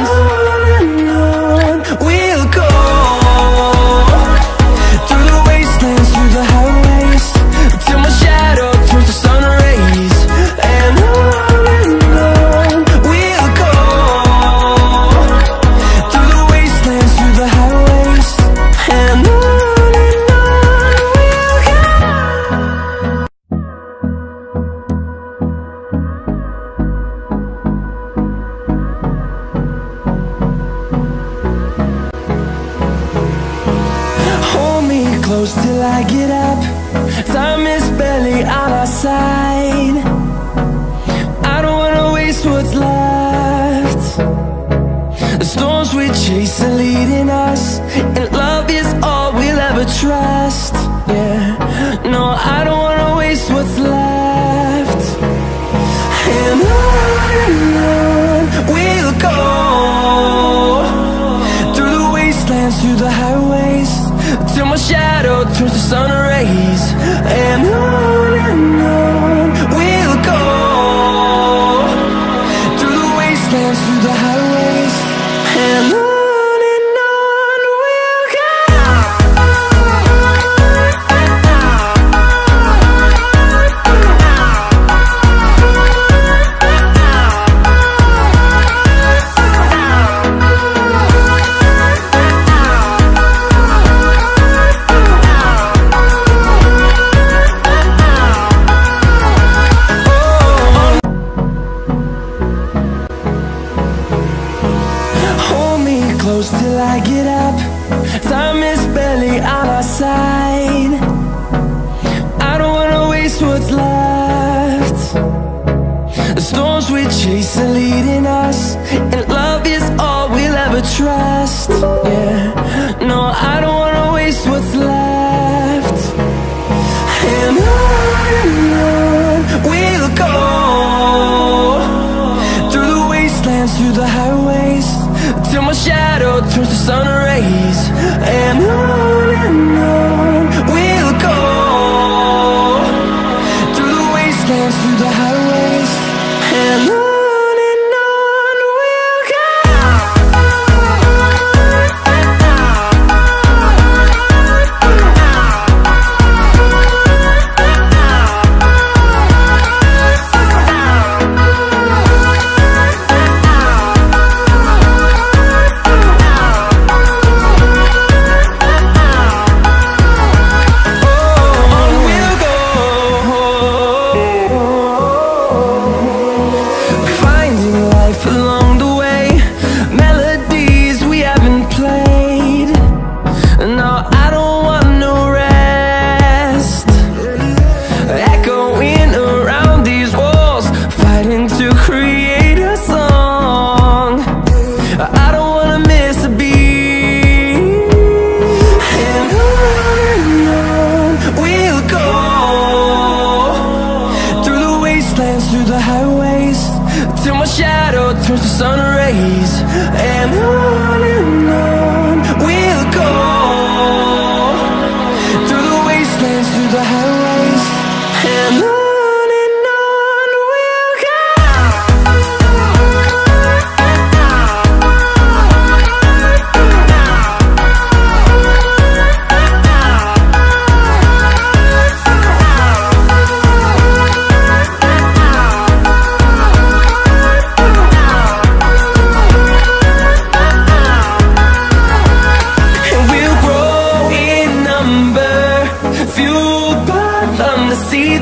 face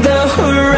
the horizon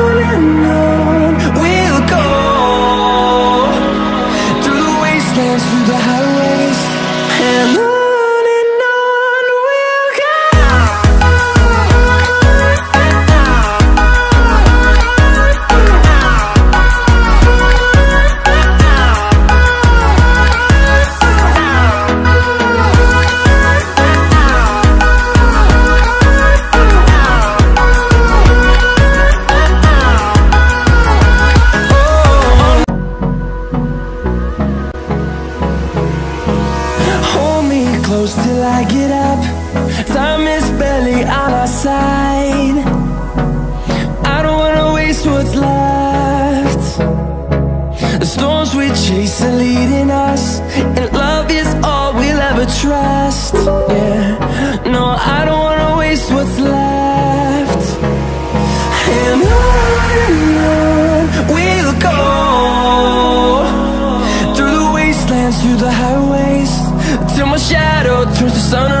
and on we'll go Through the wastelands, through the highways Till my shadow turns to sun.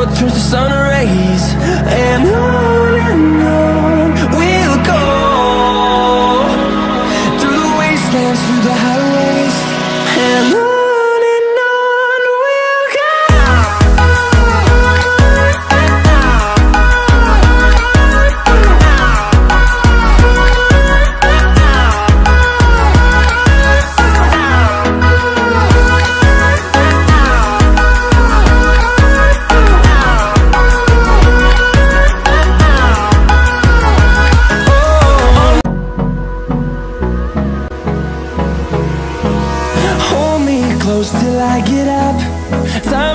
Trust the sun rays and I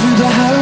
through the highways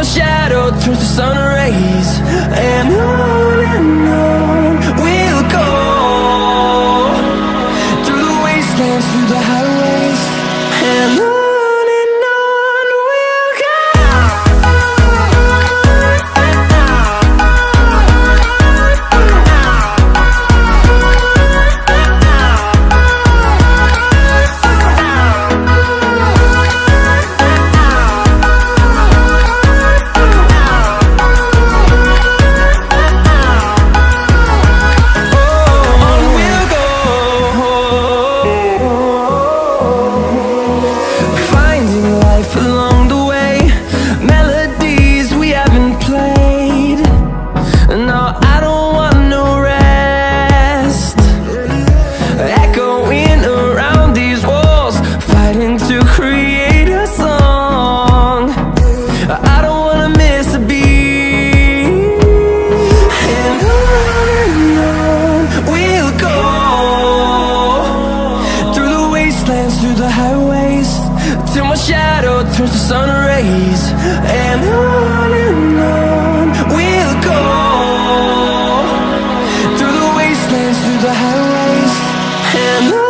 my shadow turns to sun And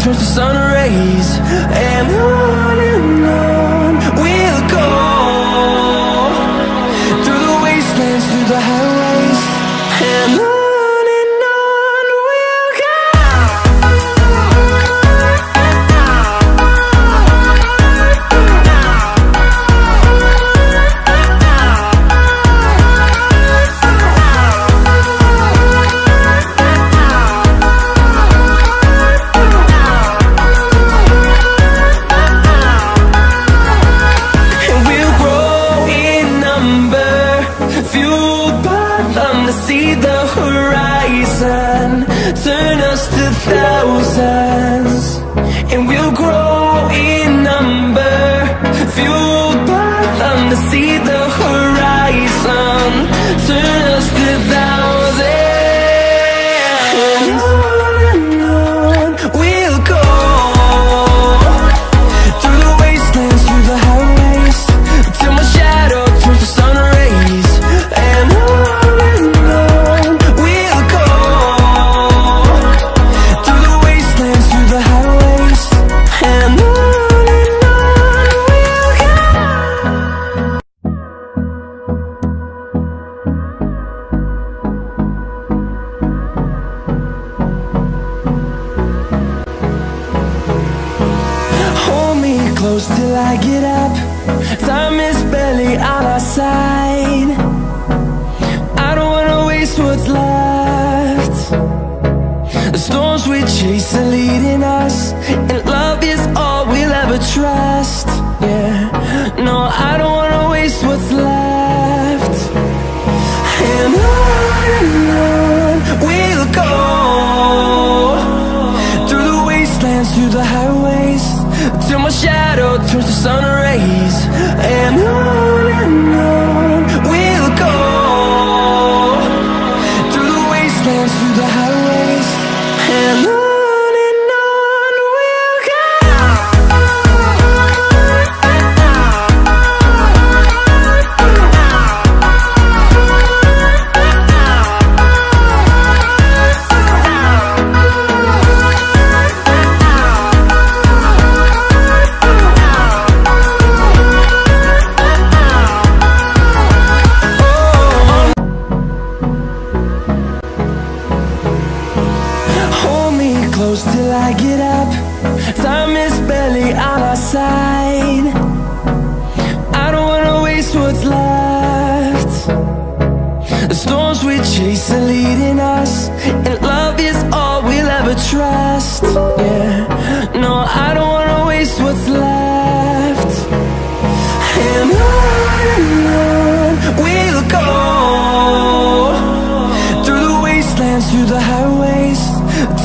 turns to sun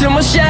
to my shadow.